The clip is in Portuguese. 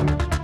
Música